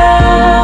love.